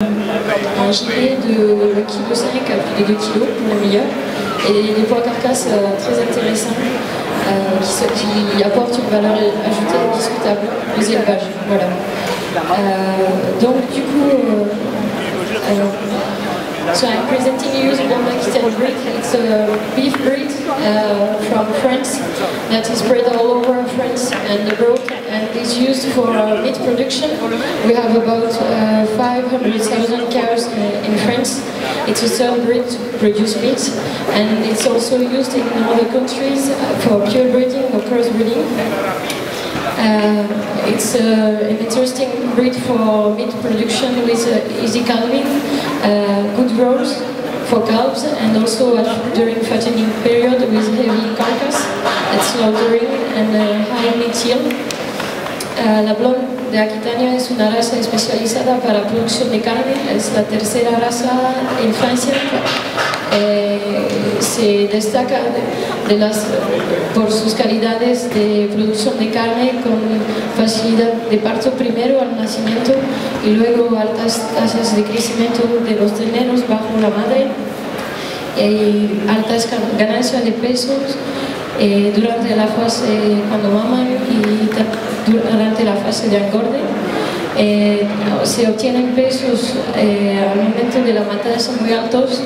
un gilet de kilo 5 à plus de 2 kg pour le meilleur et des poids carcasses euh, très intéressants euh, qui, qui, apportent une valeur ajoutée discutable aux élevages. Voilà. Euh, donc du coup, so I'm presenting you the Pakistan breed. It's a beef breed uh, from France that is bred all over France and abroad is used for meat production. We have about uh, 500,000 cows in France. It's a third breed to produce meat and it's also used in other countries for pure breeding or crossbreeding. Uh, it's uh, an interesting breed for meat production with uh, easy calving, uh, good growth for calves, and also during fattening period with heavy carcass and slaughtering and uh, high meat yield. Uh, la blonde de Aquitania es una raza especializada para producción de carne, es la tercera raza en Francia. Eh, se destaca por sus calidades de producción de carne con facilidad de parto primero al nacimiento y luego altas tasas de crecimiento de los terneros bajo la madre. Y altas ganancias de pesos eh, durante la fase cuando maman y durante la fase de engorde. Eh, se obtienen pesos eh, al momento de la matada son muy altos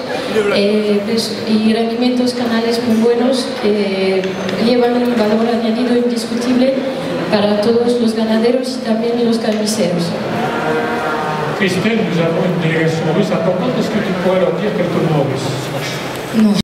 y rendimientos canales muy buenos que llevan un valor añadido indiscutible para todos los ganaderos y también los carniceros. Christelle, nous avons une délégation russe importante. Est-ce que tu pourrais leur dire quelques mots russes Non.